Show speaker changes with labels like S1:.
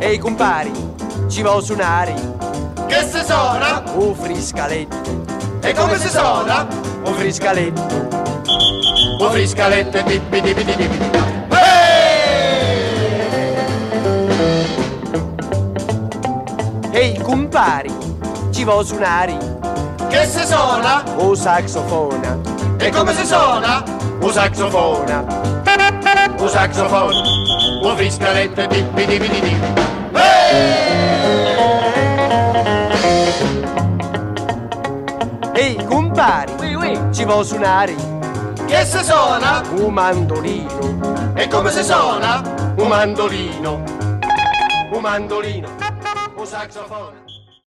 S1: Ehi compari, ci vo suonare.
S2: Che se sona?
S1: Un friscaletto.
S2: E come si sona?
S1: Un friscaletto.
S2: Un friscaletto e dipi.
S1: Ehi compari, ci vo suonare.
S2: Che se suona?
S1: Un saxofona,
S2: E come si suona? Un saxofona. Un saxofone. Un friscaletto bippi di.
S1: Ehi compari, ci vuoi suonare?
S2: Che se suona?
S1: Un mandolino,
S2: E come si suona? Un mandolino. Un mandolino. Un saxofone.